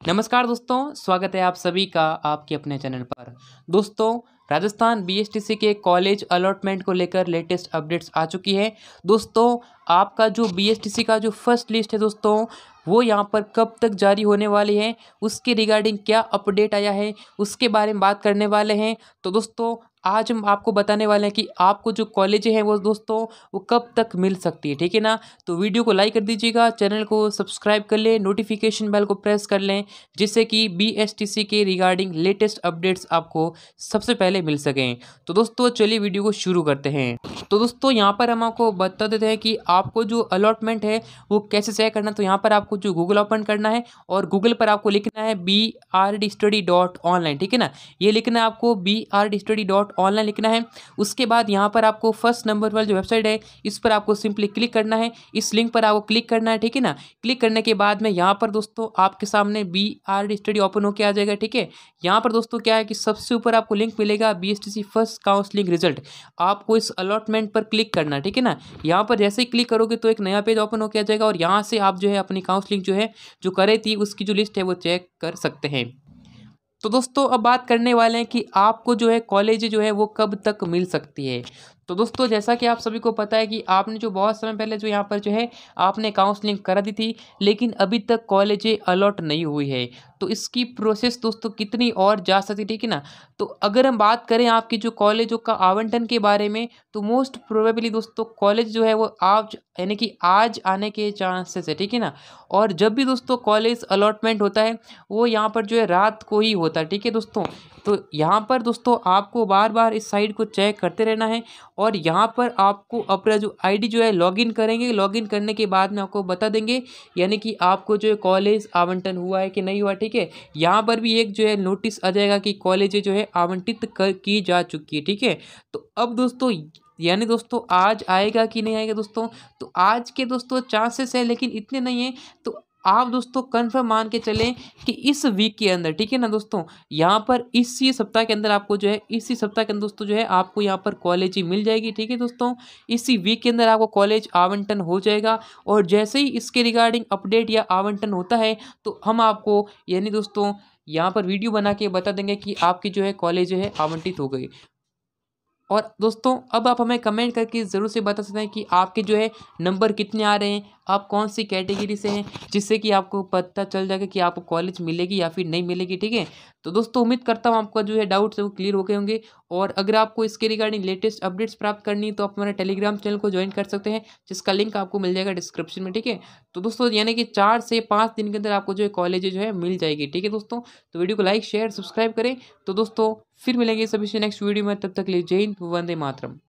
नमस्कार दोस्तों, स्वागत है आप सभी का आपके अपने चैनल पर। दोस्तों, राजस्थान बीएसटीसी के कॉलेज अलॉटमेंट को लेकर लेटेस्ट अपडेट्स आ चुकी है। दोस्तों, आपका जो बीएसटीसी का जो फ़र्स्ट लिस्ट है दोस्तों, वो यहाँ पर कब तक जारी होने वाली है, उसके रिगार्डिंग क्या अपडेट आया है, उसके बारे में बात करने वाले हैं। तो दोस्तों आज हम आपको बताने वाले हैं कि आपको जो कॉलेज हैं वो दोस्तों, वो कब तक मिल सकती है, ठीक है ना? तो वीडियो को लाइक कर दीजिएगा चैनल को सब्सक्राइब कर लें नोटिफिकेशन बेल को प्रेस कर लें, जिससे कि BSTC के रिगार्डिंग लेटेस्ट अपडेट्स आपको सबसे पहले मिल सकें। तो दोस्तों, चलिए वीडियो को शुरू करते हैं। तो दोस्तों, यहाँ पर हम आपको बता देते हैं कि आपको जो अलॉटमेंट है, वो कैसे चेक करना तो यहाँ पर आपको जो गूगल ओपन करना है और गूगल पर आपको लिखना है B R D study dot online ठीक है ना? ये लिखना है आपको B R D study dot online लिखना है। उसके बाद यहाँ पर आपको फ़र्स्ट नंबर वाली जो वेबसाइट है, इस पर आपको सिंपली क्लिक करना है। इस लिंक पर आपको क्लिक करना है, ठीक है ना? क्लिक करने के बाद में यहाँ पर दोस्तों आपके सामने B R D study open होकर आ जाएगा, ठीक है? यहाँ पर दोस्तों क्या है कि सबसे ऊपर आपको लिंक मिलेगा B S T C first counselling result आपको इस अलॉटमेंट पर क्लिक करना, ठीक है ना? यहाँ पर जैसे ही क्लिक करोगे तो एक नया पेज ओपन होकर आ जाएगा और यहाँ से आप जो है अपनी काउंसलिंग जो है, जो करे थी, उसकी जो लिस्ट है वो चेक कर सकते हैं। तो दोस्तों, अब बात करने वाले हैं कि आपको जो है कॉलेज जो है वो कब तक मिल सकती है। तो दोस्तों, जैसा कि आप सभी को पता है कि आपने जो बहुत समय पहले जो यहाँ पर जो है, आपने काउंसलिंग करा दी थी, लेकिन अभी तक कॉलेज अलॉट नहीं हुई है। तो इसकी प्रोसेस दोस्तों कितनी और जा सकती ठीक है ना? तो अगर हम बात करें आपकी जो कॉलेजों का आवंटन के बारे में तो मोस्ट प्रोबेबली दोस्तों कॉलेज जो है वो आज, यानी कि आज आने के चांसेस है, ठीक है ना? और जब भी दोस्तों कॉलेज अलॉटमेंट होता है, वो यहाँ पर जो है रात को ही होता है, ठीक है दोस्तों? तो यहाँ पर दोस्तों आपको बार बार इस साइड को चेक करते रहना है और यहाँ पर आपको अपना जो आईडी जो है लॉगिन करेंगे। लॉगिन करने के बाद में आपको बता देंगे, यानी कि आपको जो है कॉलेज आवंटन हुआ है कि नहीं हुआ, ठीक है? यहाँ पर भी एक जो है नोटिस आ जाएगा कि कॉलेज जो है, आवंटित कर, की जा चुकी है, ठीक है? तो अब दोस्तों, यानी दोस्तों, आज आएगा कि नहीं आएगा दोस्तों? तो आज के दोस्तों चांसेस है, लेकिन इतने नहीं है। तो आप दोस्तों कन्फर्म मान के चलें कि इस वीक के अंदर, ठीक है ना दोस्तों? यहाँ पर इसी सप्ताह के अंदर आपको जो है, इसी सप्ताह के अंदर दोस्तों जो है, आपको यहाँ पर कॉलेज ही मिल जाएगी, ठीक है दोस्तों? इसी वीक के अंदर आपको कॉलेज आवंटन हो जाएगा और जैसे ही इसके रिगार्डिंग अपडेट या आवंटन होता है तो हम आपको, यानी दोस्तों, यहाँ पर वीडियो बना के बता देंगे कि आपकी जो है कॉलेज जो है आवंटित हो गई। और दोस्तों, अब आप हमें कमेंट करके ज़रूर से बता सकते हैं कि आपके जो है नंबर कितने आ रहे हैं, आप कौन सी कैटेगरी से हैं, जिससे कि आपको पता चल जाएगा कि आपको कॉलेज मिलेगी या फिर नहीं मिलेगी, ठीक है? तो दोस्तों, उम्मीद करता हूँ आपका जो है डाउट्स वो क्लियर हो गए होंगे। और अगर आपको इसके रिगार्डिंग लेटेस्ट अपडेट्स प्राप्त करनी है तो आप हमारे टेलीग्राम चैनल को ज्वाइन कर सकते हैं, जिसका लिंक आपको मिल जाएगा डिस्क्रिप्शन में, ठीक है? तो दोस्तों, यानी कि चार से पाँच दिन के अंदर आपको जो है कॉलेज जो है मिल जाएगी, ठीक है दोस्तों? तो वीडियो को लाइक शेयर सब्सक्राइब करें। तो दोस्तों फिर मिलेंगे सभी से नेक्स्ट वीडियो में तब तक ले जय हिंद वंदे मातरम।